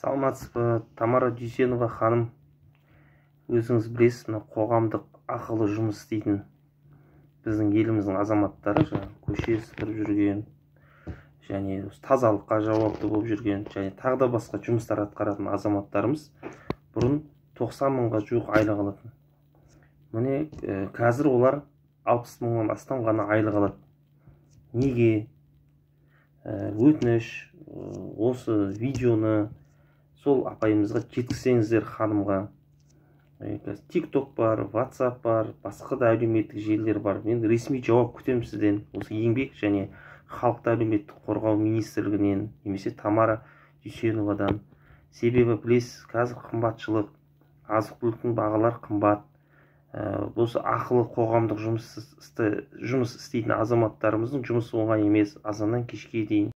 саламатсыз ба тамара дүйсенова ханым? Өзіңіз білесіз мына қоғамдық ақылы жұмыс істейтін біздің еліміздің азаматтары жаңағы көше сыпырып жүрген және тазалыққа жауапты болып жүрген және тағы да басқа жұмыстар атқаратын азаматтарымыз бұрын 90 мыңға жуық айлық алатын. Міне ә, қазір олар 60 мыңнан астам ғана айлық алады. Неге? Өтініш осы видеоны сол апайымызға жеткізсеңіздер ханымға. Тик ток бар ватсап бар басқа да әлеуметтік желілер бар. Мен ресми жауап күтемін сізден. Осы еңбек және халықты әлеуметтік қорғау министрлігінен немесе тамара дүйсеновадан. Себебі білесіз қазір қымбатшылық азық түліктің бағалары қымбат. Ә, осы ақылы қоғамдық жұмыс жұмыс істейтін азаматтарымыздың жұмысы оңай емес азаннан кешке дейін.